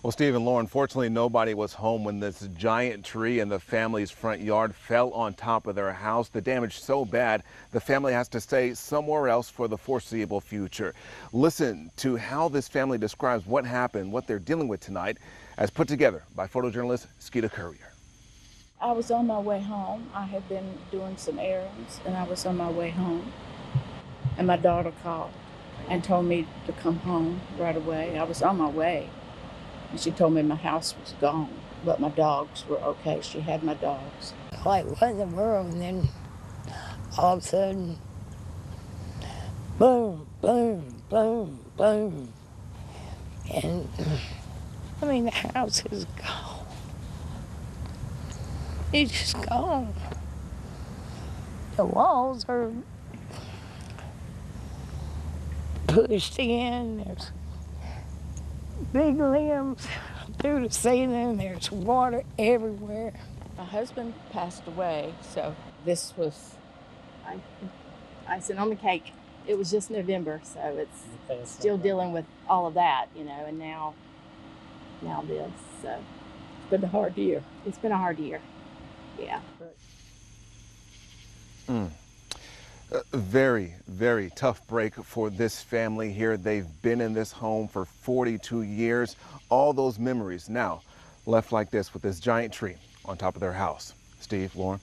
Well, Steve and Lauren, fortunately, nobody was home when this giant tree in the family's front yard fell on top of their house. The damage so bad, the family has to stay somewhere else for the foreseeable future. Listen to how this family describes what happened, what they're dealing with tonight, as put together by photojournalist Skeeta Courier. I was on my way home. I had been doing some errands and I was on my way home. And my daughter called and told me to come home right away. I was on my way. And she told me my house was gone, but my dogs were okay. She had my dogs. Like, what in the world? And then all of a sudden, boom, boom, boom, boom. And I mean, the house is gone. It's just gone. The walls are pushed in. There's big limbs through the ceiling. There's water everywhere. My husband passed away, so this was I, icing on the cake. It was just November, so it's still dealing with all of that, you know, and now, now this. So it's been a hard year. it's been a hard year. Yeah. A very, very tough break for this family here. They've been in this home for 42 years. All those memories now left like this with this giant tree on top of their house. Steve, Lauren.